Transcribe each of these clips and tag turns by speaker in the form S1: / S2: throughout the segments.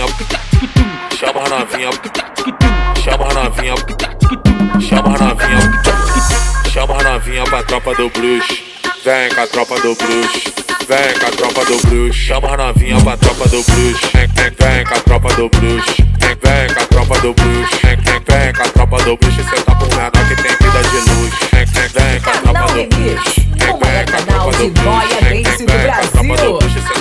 S1: novinha, chama a novinha, chama a novinha, chama a novinha, chama a novinha pra tropa do bruxo. Vem com a tropa do bruxo, vem com a tropa do bruxo, chama a novinha pra tropa do bruxo. Vem, vem, vem com a tropa do bruxo, vem, vem com a tropa do bruxo, vem, vem, vem com a tropa do bruxo. Cê tá pro menor que tem vida de luz. Vem, vem, vem com a tropa do bruxo, vem, vem com a tropa do bruxo, vem, vem, vem com a tropa do bruxo.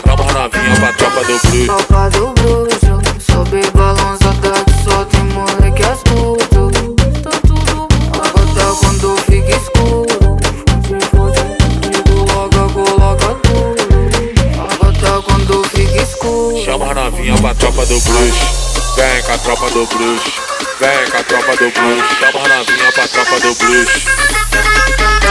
S1: Novinha pra tropa do bruxo. Vem com a tropa do bruxo. Vem com a tropa do bruxo. Chama novinha pra tropa do bruxo.